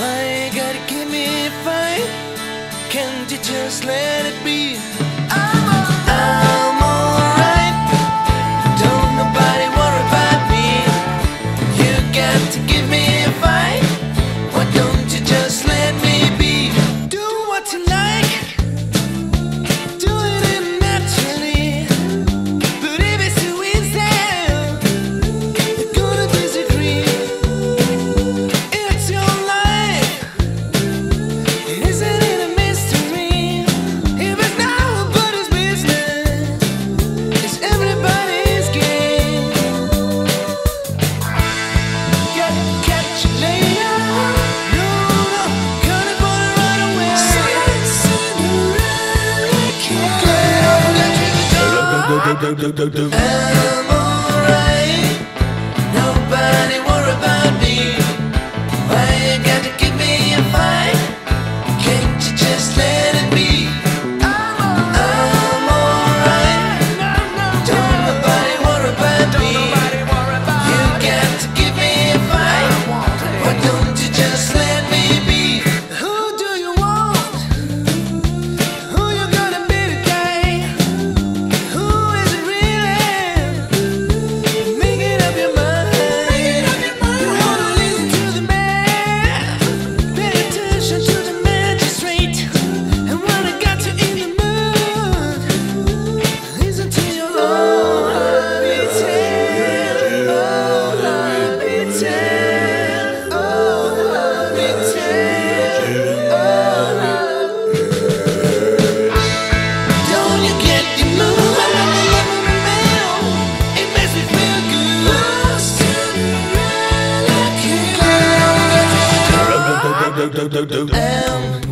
Why you gotta keep me fine? Can't you just let it be? do do do do do. do do do do. Um.